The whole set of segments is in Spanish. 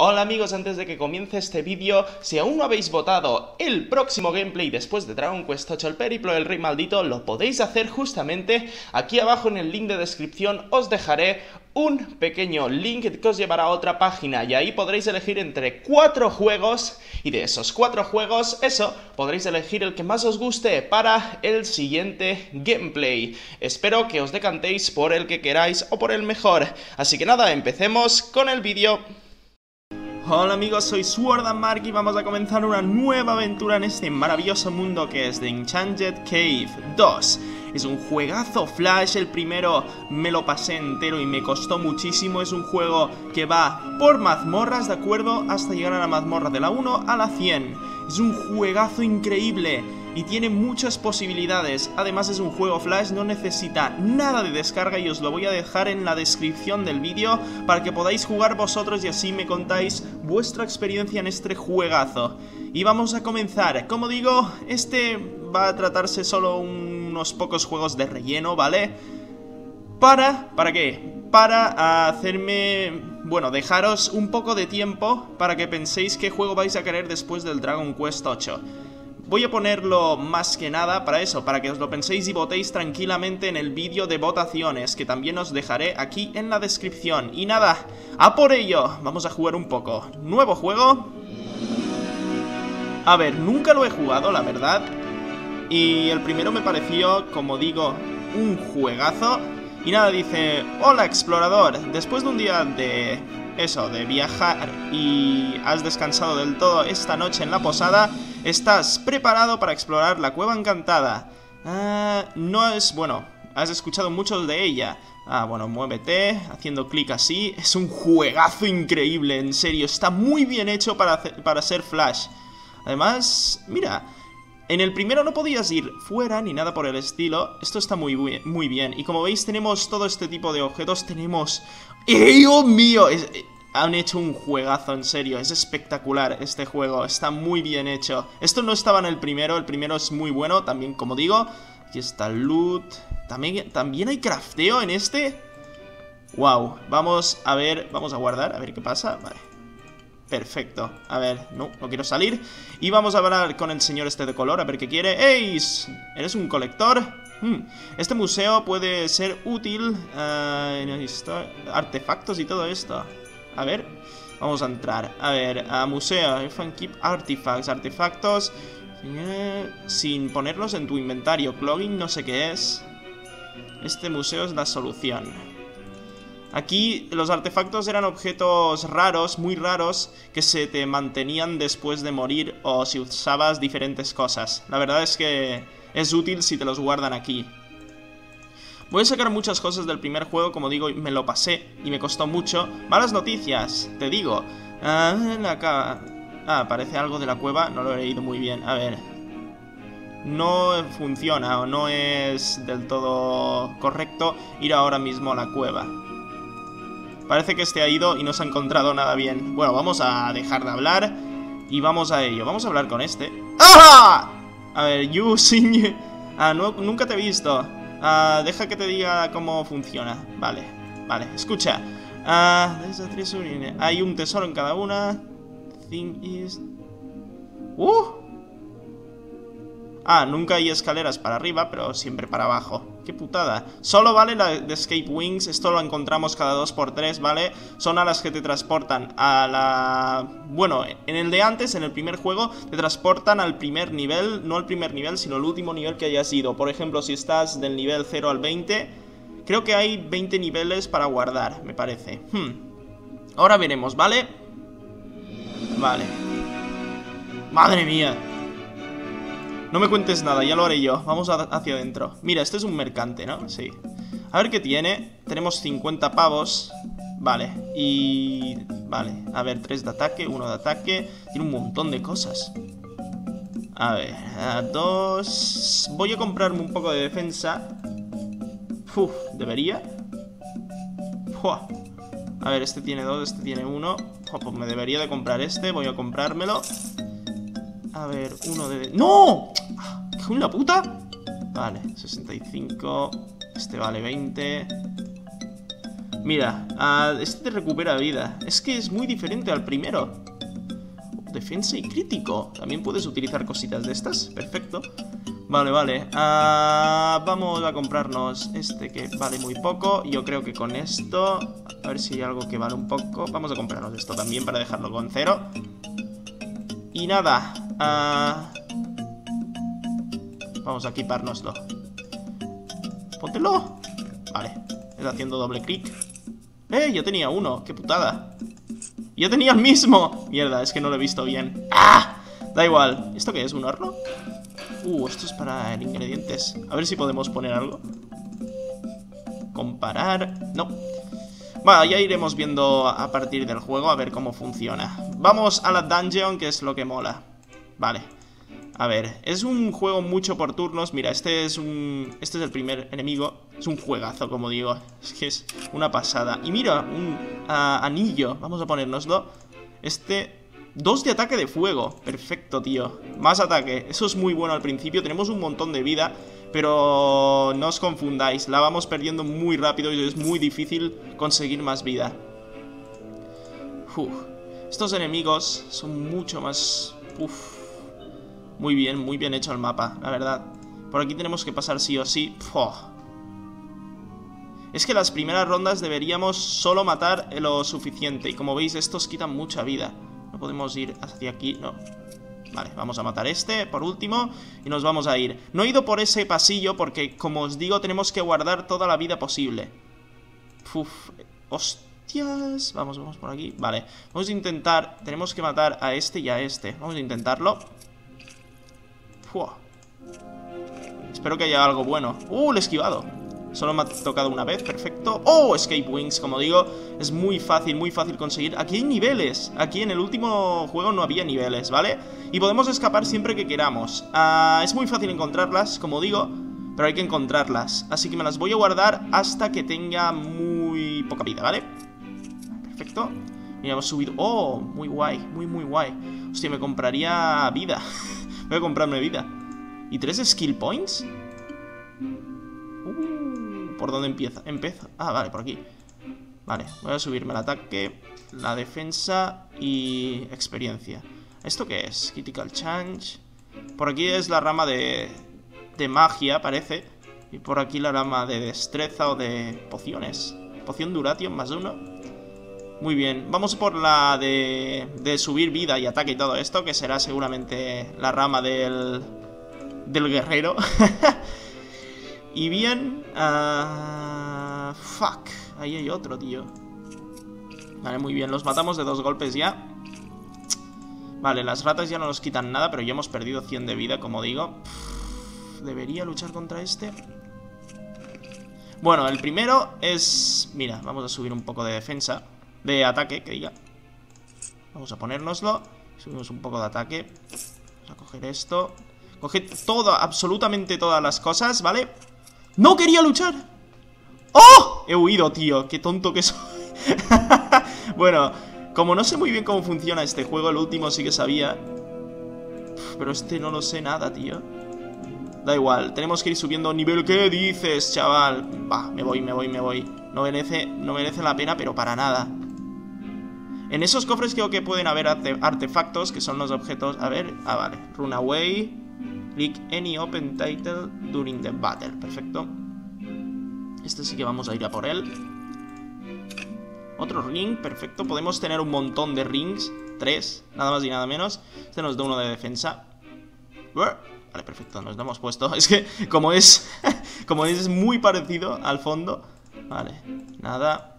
Hola amigos, antes de que comience este vídeo, si aún no habéis votado el próximo gameplay después de Dragon Quest 8 el periplo del rey maldito, lo podéis hacer justamente aquí abajo en el link de descripción os dejaré un pequeño link que os llevará a otra página y ahí podréis elegir entre cuatro juegos y de esos cuatro juegos, eso, podréis elegir el que más os guste para el siguiente gameplay. Espero que os decantéis por el que queráis o por el mejor. Así que nada, empecemos con el vídeo. Hola amigos, soy Sword and Mark y vamos a comenzar una nueva aventura en este maravilloso mundo que es The Enchanted Cave 2. Es un juegazo Flash, el primero me lo pasé entero y me costó muchísimo. Es un juego que va por mazmorras, ¿de acuerdo? Hasta llegar a la mazmorra de la 1 a la 100. Es un juegazo increíble y tiene muchas posibilidades. Además es un juego flash, no necesita nada de descarga y os lo voy a dejar en la descripción del vídeo para que podáis jugar vosotros y así me contáis vuestra experiencia en este juegazo. Y vamos a comenzar. Como digo, este va a tratarse solo unos pocos juegos de relleno, ¿vale? Para... ¿Para qué? Para hacerme... Bueno, dejaros un poco de tiempo para que penséis qué juego vais a querer después del Dragon Quest 8. Voy a ponerlo más que nada para eso, para que os lo penséis y votéis tranquilamente en el vídeo de votaciones, que también os dejaré aquí en la descripción. Y nada, a por ello, vamos a jugar un poco. Nuevo juego. A ver, nunca lo he jugado, la verdad. Y el primero me pareció, como digo, un juegazo. Y nada, dice, hola explorador, después de un día de eso, de viajar y has descansado del todo esta noche en la posada, estás preparado para explorar la cueva encantada. Ah, no es, bueno, has escuchado mucho de ella. Ah, bueno, muévete, haciendo clic así. Es un juegazo increíble, en serio. Está muy bien hecho para, para ser Flash. Además, mira, en el primero no podías ir fuera ni nada por el estilo. Esto está muy, muy bien. Y como veis, tenemos todo este tipo de objetos. Tenemos... ¡Dios mío! Es, han hecho un juegazo, en serio. Es espectacular este juego. Está muy bien hecho. Esto no estaba en el primero. El primero es muy bueno. También, como digo, aquí está el loot. También, también hay crafteo en este. Wow. Vamos a ver. Vamos a guardar. A ver qué pasa. Vale. Perfecto. A ver, no, no quiero salir. Y vamos a hablar con el señor este de color, a ver qué quiere. ¡Ey! ¿Eres un colector? Hmm. Este museo puede ser útil uh, artefactos y todo esto. A ver, vamos a entrar. A ver, a museo, if keep artifacts, artefactos, eh, sin ponerlos en tu inventario. Clogging no sé qué es. Este museo es la solución. Aquí los artefactos eran objetos raros, muy raros, que se te mantenían después de morir o si usabas diferentes cosas. La verdad es que es útil si te los guardan aquí. Voy a sacar muchas cosas del primer juego, como digo, me lo pasé y me costó mucho. Malas noticias, te digo. Ah. Ah, parece algo de la cueva, no lo he leído muy bien. A ver. No funciona o no es del todo correcto ir ahora mismo a la cueva. Parece que este ha ido y no se ha encontrado nada bien. Bueno, vamos a dejar de hablar y vamos a ello. Vamos a hablar con este. ¡Ah! A ver, you sing... Ah, nunca te he visto. Uh, deja que te diga cómo funciona. Vale, vale. Escucha. Uh, hay un tesoro en cada una. Thing is... ¡Uh! Ah, nunca hay escaleras para arriba, pero siempre para abajo. ¡Qué putada! Solo vale la de Escape Wings, esto lo encontramos cada 2x3, ¿vale? Son a las que te transportan a la... Bueno, en el de antes, en el primer juego, te transportan al primer nivel, no al primer nivel, sino al último nivel que hayas ido. Por ejemplo, si estás del nivel 0 al 20, creo que hay 20 niveles para guardar, me parece. Hmm. Ahora veremos, ¿vale? Vale. ¡Madre mía! No me cuentes nada, ya lo haré yo. Vamos hacia adentro. Mira, este es un mercante, ¿no? Sí. A ver qué tiene. Tenemos 50 pavos. Vale. Y... Vale. A ver, 3 de ataque, 1 de ataque. Tiene un montón de cosas. A ver, a dos... Voy a comprarme un poco de defensa. Uf, ¿debería? A ver, este tiene dos, este tiene uno. pues me debería de comprar este. Voy a comprármelo. A ver, uno de... ¡No! ¿Qué la puta? Vale, 65. Este vale 20. Mira, ah, este te recupera vida. Es que es muy diferente al primero. Defensa y crítico. También puedes utilizar cositas de estas. Perfecto. Vale, vale. Ah, vamos a comprarnos este que vale muy poco. Yo creo que con esto... A ver si hay algo que vale un poco. Vamos a comprarnos esto también para dejarlo con cero. Y nada. Vamos a equipárnoslo. Póntelo. Vale. Está haciendo doble clic. ¡Eh! Yo tenía uno. ¡Qué putada! Yo tenía el mismo. Mierda, es que no lo he visto bien. ¡Ah! Da igual. ¿Esto qué es? ¿Un horno? Uh, esto es para ingredientes. A ver si podemos poner algo. Comparar. No. Bueno, ya iremos viendo a partir del juego a ver cómo funciona. Vamos a la dungeon, que es lo que mola. Vale. A ver, es un juego mucho por turnos. Mira, este es un... Este es el primer enemigo. Es un juegazo, como digo. Es que es una pasada. Y mira, un anillo. Vamos a ponérnoslo. Este Dos de ataque de fuego. Perfecto, tío. Más ataque. Eso es muy bueno al principio. Tenemos un montón de vida. Pero no os confundáis. La vamos perdiendo muy rápido y es muy difícil conseguir más vida. Estos enemigos son mucho más... Uf. Muy bien, muy bien hecho el mapa, la verdad. Por aquí tenemos que pasar sí o sí. Es que las primeras rondas deberíamos solo matar lo suficiente. Y como veis, estos quitan mucha vida podemos ir hacia aquí, no. Vale, vamos a matar este por último y nos vamos a ir. No he ido por ese pasillo porque, como os digo, tenemos que guardar toda la vida posible. Uf, hostias. Vamos, vamos por aquí. Vale, vamos a intentar... Tenemos que matar a este y a este. Vamos a intentarlo. Espero que haya algo bueno. ¡Uh, le he esquivado! Solo me ha tocado una vez, perfecto ¡Oh! Escape Wings, como digo Es muy fácil, muy fácil conseguir Aquí hay niveles Aquí en el último juego no había niveles, ¿vale? Y podemos escapar siempre que queramos ah, Es muy fácil encontrarlas, como digo Pero hay que encontrarlas Así que me las voy a guardar hasta que tenga muy poca vida, ¿vale? Perfecto Mira, hemos subido... ¡Oh! Muy guay, muy, muy guay Hostia, me compraría vida Voy a comprarme vida ¿Y tres skill points? ¿Por dónde empieza? Empieza. Ah, vale, por aquí. Vale, voy a subirme el ataque, la defensa y experiencia. ¿Esto qué es? Critical Change. Por aquí es la rama de, de magia, parece. Y por aquí la rama de destreza o de pociones. Poción Duration más uno. Muy bien, vamos por la de, de subir vida y ataque y todo esto, que será seguramente la rama del, del guerrero. Y bien... Uh, fuck. Ahí hay otro, tío. Vale, muy bien. Los matamos de dos golpes ya. Vale, las ratas ya no nos quitan nada, pero ya hemos perdido 100 de vida, como digo. ¿Debería luchar contra este? Bueno, el primero es... Mira, vamos a subir un poco de defensa. De ataque, que. Vamos a ponérnoslo. Subimos un poco de ataque. Vamos a coger esto. Coge todo, absolutamente todas las cosas, ¿vale? ¡No quería luchar! ¡Oh! He huido, tío. Qué tonto que soy. bueno, como no sé muy bien cómo funciona este juego, el último sí que sabía. Pero este no lo sé nada, tío. Da igual, tenemos que ir subiendo nivel. ¿Qué dices, chaval? Va, me voy, me voy, me voy. No merece, no merece la pena, pero para nada. En esos cofres creo que pueden haber artefactos, que son los objetos... A ver, ah, vale. Runaway... Click any open title during the battle. Perfecto. Este sí que vamos a ir a por él. Otro ring, perfecto. Podemos tener un montón de rings. Tres, nada más y nada menos. Este nos da uno de defensa. Vale, perfecto, nos lo hemos puesto. Es que como es, como es muy parecido al fondo. Vale, nada.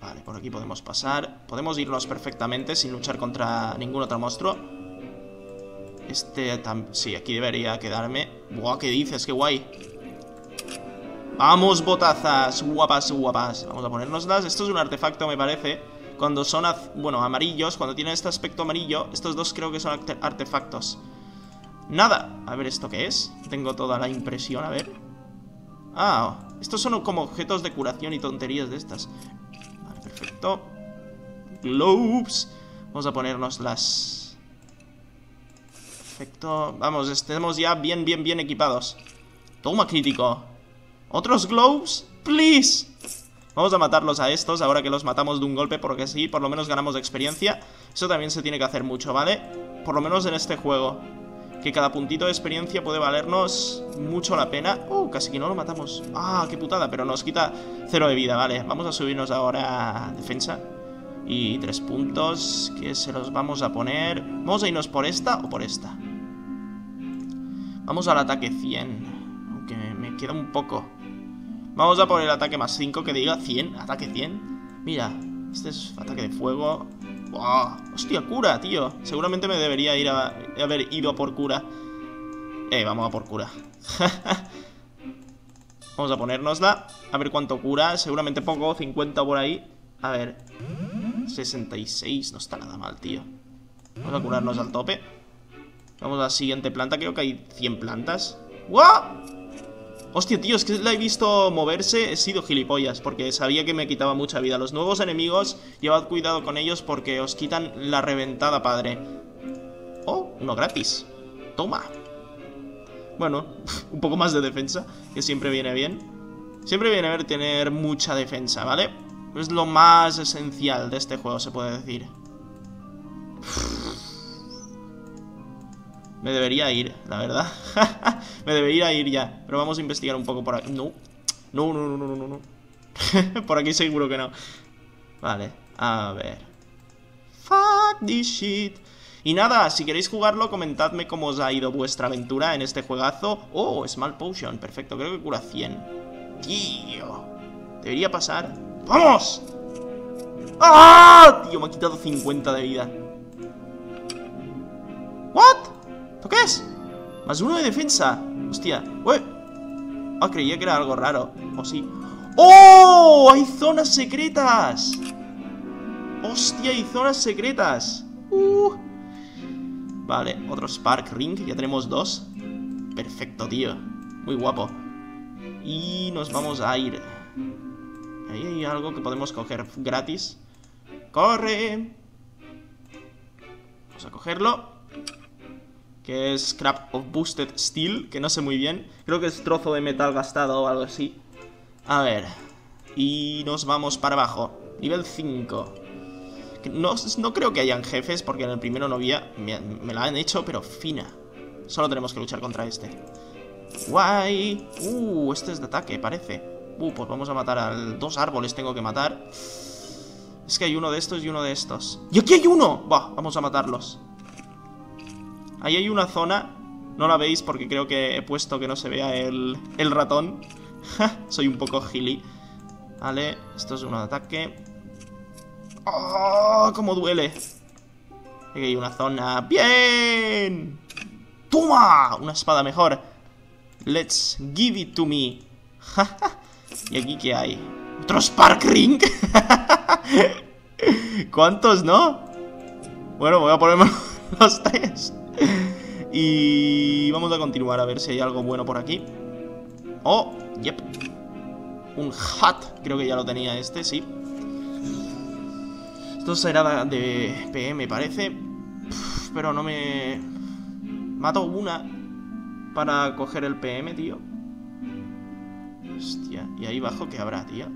Vale, por aquí podemos pasar. Podemos irnos perfectamente sin luchar contra ningún otro monstruo. Este... Sí, aquí debería quedarme. Buah, ¿qué dices? ¡Qué guay! ¡Vamos, botazas! Guapas, guapas. Vamos a ponernoslas. Esto es un artefacto, me parece. Cuando son, bueno, amarillos, cuando tienen este aspecto amarillo, estos dos creo que son artefactos. Nada. A ver, ¿esto qué es? Tengo toda la impresión, a ver. Ah, estos son como objetos de curación y tonterías de estas. Perfecto. Globes. Vamos a ponernos las Perfecto. Vamos, estemos ya bien, bien, bien equipados. Toma crítico. ¿Otros globes? please. Vamos a matarlos a estos ahora que los matamos de un golpe porque sí, por lo menos ganamos experiencia. Eso también se tiene que hacer mucho, ¿vale? Por lo menos en este juego. Que cada puntito de experiencia puede valernos mucho la pena. Uh, casi que no lo matamos. Ah, qué putada, pero nos quita cero de vida, vale. Vamos a subirnos ahora a defensa. Y tres puntos que se los vamos a poner... ¿Vamos a irnos por esta o por esta? Vamos al ataque 100. Aunque me queda un poco. Vamos a por el ataque más 5 que diga 100. Ataque 100. Mira, este es ataque de fuego. ¡Wow! ¡Hostia, cura, tío! Seguramente me debería ir a, haber ido a por cura. Eh, vamos a por cura. vamos a ponérnosla. A ver cuánto cura. Seguramente poco, 50 por ahí. A ver. 66, no está nada mal, tío. Vamos a curarnos al tope. Vamos a la siguiente planta. Creo que hay 100 plantas. ¡Wow! Hostia, tío, es que la he visto moverse, he sido gilipollas, porque sabía que me quitaba mucha vida. Los nuevos enemigos, llevad cuidado con ellos porque os quitan la reventada, padre. Oh, uno gratis. Toma. Bueno, un poco más de defensa, que siempre viene bien. Siempre viene a ver tener mucha defensa, ¿vale? Es lo más esencial de este juego, se puede decir. Me debería ir, la verdad. Me debería ir ya. Pero vamos a investigar un poco por aquí. No. No, no, no, no, no, no. por aquí seguro que no. Vale, a ver. Fuck this shit. Y nada, si queréis jugarlo, comentadme cómo os ha ido vuestra aventura en este juegazo. Oh, Small Potion, perfecto, creo que cura 100. Tío, debería pasar. ¡Vamos! ¡Ah! Tío, me ha quitado 50 de vida. Qué es? Más uno de defensa. Hostia. Ué. Ah, creía que era algo raro. O sí. ¡Oh! ¡Hay zonas secretas! ¡Hostia! Hay zonas secretas. Uh. Vale, otro Spark Ring. Ya tenemos dos. Perfecto, tío. Muy guapo. Y nos vamos a ir. Ahí hay algo que podemos coger gratis. ¡Corre! Vamos a cogerlo que es Scrap of Boosted Steel, que no sé muy bien. Creo que es trozo de metal gastado o algo así. A ver. Y nos vamos para abajo. Nivel 5. No, no creo que hayan jefes, porque en el primero no había... Me, la han hecho, pero fina. Solo tenemos que luchar contra este. Guay. Uh, este es de ataque, parece. Uh, pues vamos a matar al... Dos árboles tengo que matar. Es que hay uno de estos y uno de estos. ¡Y aquí hay uno! Va, vamos a matarlos. Ahí hay una zona, no la veis porque creo que he puesto que no se vea el, ratón. Soy un poco gili. Vale, esto es un ataque. ¡Oh! ¡Cómo duele! Aquí hay una zona. ¡Bien! ¡Toma! Una espada mejor. Let's give it to me. ¿Y aquí qué hay? ¿Otro Spark Ring? ¿Cuántos, no? Bueno, voy a ponerme los tres. Y vamos a continuar a ver si hay algo bueno por aquí. Oh, yep. Un hat, creo que ya lo tenía este, sí. Esto será de PM, parece. pero no me... Mato una para coger el PM, tío. Hostia, ¿y ahí abajo qué habrá, tío?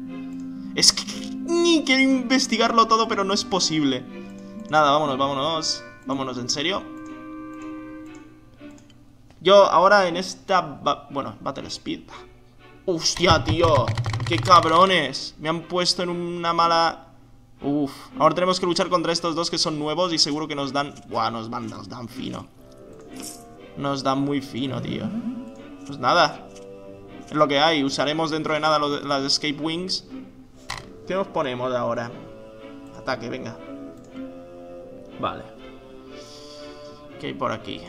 Es que ni quiero investigarlo todo, pero no es posible. Nada, vámonos, vámonos. Vámonos, en serio. Yo ahora en esta... Bueno, Battle Speed. ¡Hostia, tío! ¡Qué cabrones! Me han puesto en una mala... Uf, ahora tenemos que luchar contra estos dos que son nuevos y seguro que nos dan... Buah, nos dan, nos dan fino. Nos dan muy fino, tío. Pues nada. Es lo que hay. Usaremos dentro de nada las Escape Wings. ¿Qué nos ponemos ahora? Ataque, venga. Vale. ¿Qué hay por aquí?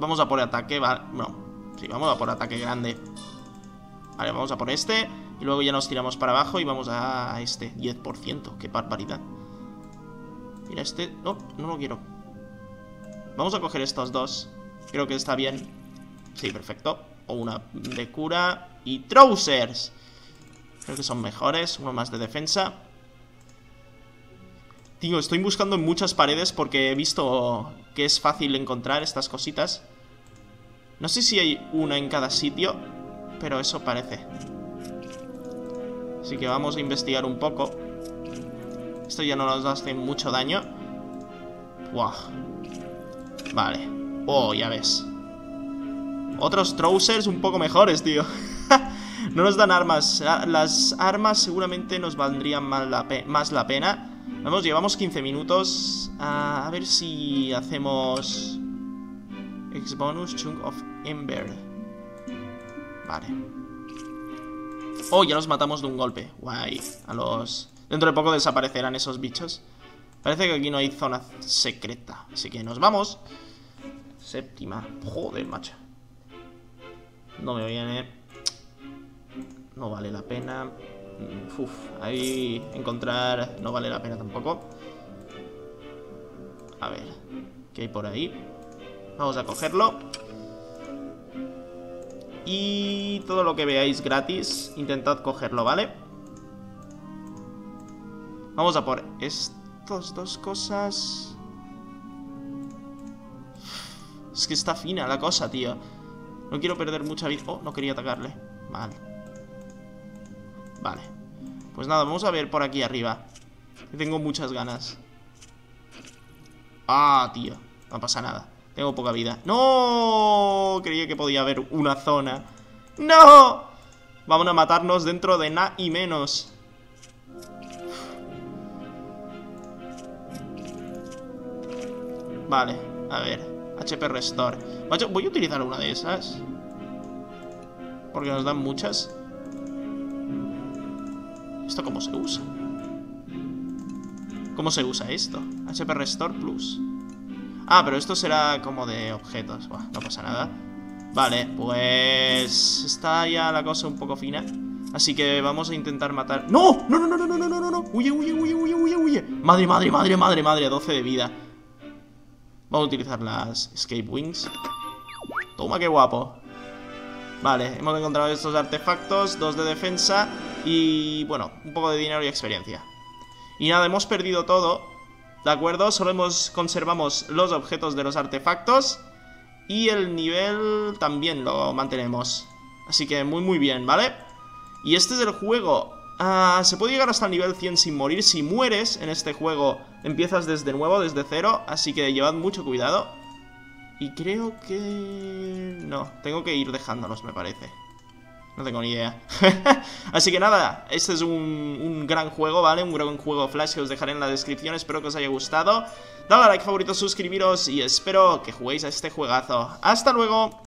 Vamos a por ataque, vale, no Sí, vamos a por ataque grande. Vale, vamos a por este Y luego ya nos tiramos para abajo y vamos a este 10%, qué barbaridad. Mira, este... No, no lo quiero. Vamos a coger estos dos Creo que está bien. Sí, perfecto. O una de cura Y trousers. Creo que son mejores Uno más de defensa Tío, estoy buscando en muchas paredes porque he visto que es fácil encontrar estas cositas. No sé si hay una en cada sitio, pero eso parece. Así que vamos a investigar un poco. Esto ya no nos hace mucho daño. Buah. Vale. Oh, ya ves. Otros trousers un poco mejores, tío. no nos dan armas. Las armas seguramente nos valdrían más la, más la pena. Vamos, llevamos 15 minutos. a ver si hacemos... X bonus chunk of ember. Vale. Oh, ya los matamos de un golpe. Guay. A los... Dentro de poco desaparecerán esos bichos. Parece que aquí no hay zona secreta. Así que nos vamos. Séptima. Joder, macho. No me viene. No vale la pena. Mm, uf, ahí encontrar no vale la pena tampoco. A ver, ¿qué hay por ahí? Vamos a cogerlo. Y todo lo que veáis gratis, intentad cogerlo, ¿vale? Vamos a por estas dos cosas. Es que está fina la cosa, tío. No quiero perder mucha vida. Oh, no quería atacarle. Vale. Vale. Pues nada, vamos a ver por aquí arriba. tengo muchas ganas. Ah, tío. No pasa nada. Tengo poca vida. ¡No! Creía que podía haber una zona. ¡No! Vamos a matarnos dentro de nada y menos. Vale, a ver. HP Restore. Voy a utilizar una de esas. Porque nos dan muchas. ¿Esto cómo se usa? ¿Cómo se usa esto? HP Restore Plus. Ah, pero esto será como de objetos. no pasa nada. Vale, pues... Está ya la cosa un poco fina. Así que vamos a intentar matar... ¡No! ¡No, no, no, no, no, no, no, no! ¡Huye, huye, huye, huye, huye, huye! ¡Madre, madre, madre, madre, madre! 12 de vida. Vamos a utilizar las Escape Wings. Toma, qué guapo. Vale, hemos encontrado estos artefactos, dos de defensa y, bueno, un poco de dinero y experiencia. Y nada, hemos perdido todo, ¿de acuerdo? Solo hemos, conservamos los objetos de los artefactos y el nivel también lo mantenemos. Así que muy muy bien, ¿vale? Y este es el juego. Ah, se puede llegar hasta el nivel 100 sin morir. Si mueres en este juego, empiezas desde nuevo, desde cero. Así que llevad mucho cuidado. Y creo que... No, tengo que ir dejándolos, me parece. No tengo ni idea. Así que nada, este es un, un, gran juego, ¿vale? Un gran juego Flash que os dejaré en la descripción. Espero que os haya gustado. Dale a like, favorito, suscribiros y espero que juguéis a este juegazo. ¡Hasta luego!